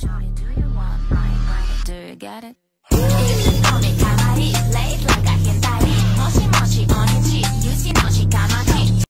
Show me, do you want mine? Do you get it?